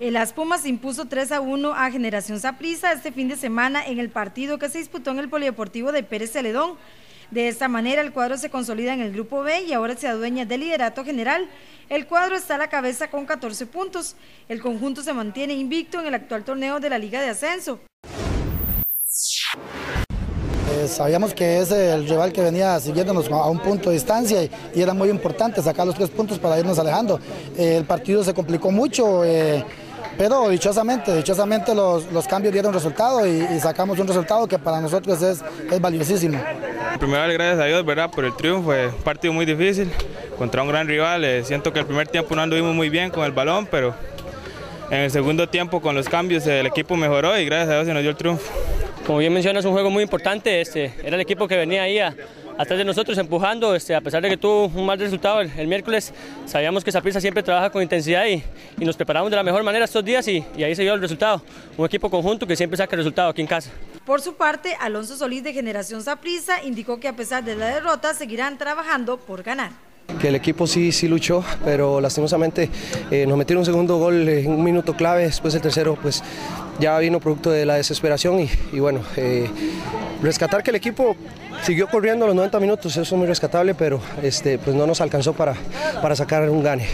El Las Pumas impuso 3 a 1 a Generación Saprissa este fin de semana en el partido que se disputó en el Polideportivo de Pérez Celedón. De esta manera el cuadro se consolida en el grupo B y ahora se adueña del liderato general. El cuadro está a la cabeza con 14 puntos. El conjunto se mantiene invicto en el actual torneo de la Liga de Ascenso. Eh, sabíamos que es el rival que venía siguiéndonos a un punto de distancia y, era muy importante sacar los tres puntos para irnos alejando. Eh, el partido se complicó mucho. Eh, pero dichosamente, dichosamente los, cambios dieron resultado y, sacamos un resultado que para nosotros es, es valiosísimo. Primero, gracias a Dios ¿verdad? por el triunfo, fue un partido muy difícil contra un gran rival. siento que el primer tiempo no anduvimos muy bien con el balón, pero en el segundo tiempo con los cambios el equipo mejoró y gracias a Dios se nos dio el triunfo. Como bien mencionas, un juego muy importante. Este, era el equipo que venía ahí a, atrás de nosotros empujando, este, a pesar de que tuvo un mal resultado el, miércoles, sabíamos que Saprissa siempre trabaja con intensidad y, nos preparamos de la mejor manera estos días y, y ahí se dio el resultado. Un equipo conjunto que siempre saca el resultado aquí en casa. Por su parte, Alonso Solís de Generación Saprissa indicó que a pesar de la derrota seguirán trabajando por ganar que el equipo sí, sí luchó, pero lastimosamente eh, nos metieron un segundo gol en un minuto clave, después el tercero pues ya vino producto de la desesperación y, bueno, eh, rescatar que el equipo siguió corriendo los 90 minutos, eso es muy rescatable, pero este, pues no nos alcanzó para, para sacar un gane.